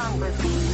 Uncle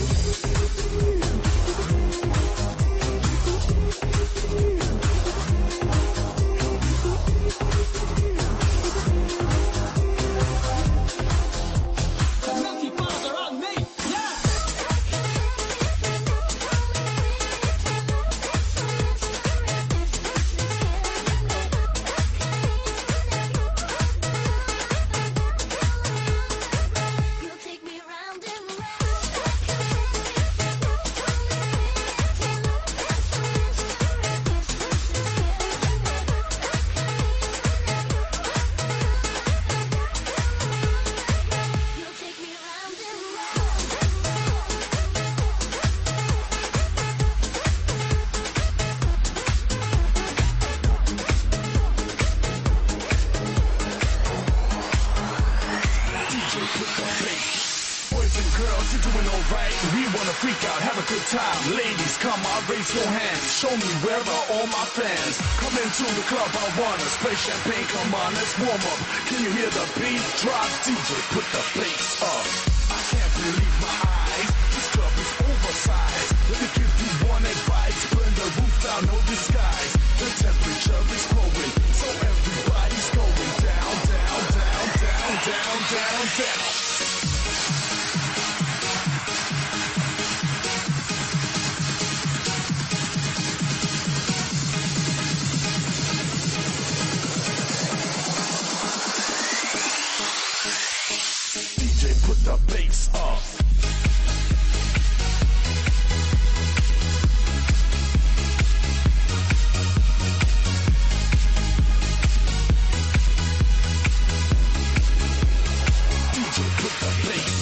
Cause you're doing alright. We wanna freak out, have a good time. Ladies, come on, raise your hands. Show me where are all my fans. Come into the club, I wanna spray champagne. Come on, let's warm up. Can you hear the beat? drop? DJ, put the bass up. I can't believe my eyes. This club is oversized. Let me give you one advice. Burn the roof down, no disguise. The temperature is growing, so everybody's going down, down, down, down, down, down, down. put the bass